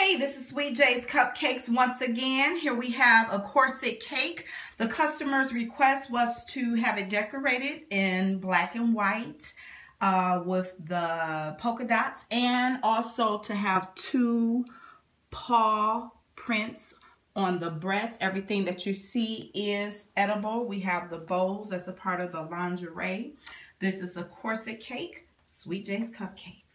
Hey, this is Sweet J's Cupcakes once again. Here we have a corset cake. The customer's request was to have it decorated in black and white uh, with the polka dots and also to have two paw prints on the breast. Everything that you see is edible. We have the bowls as a part of the lingerie. This is a corset cake, Sweet J's Cupcakes.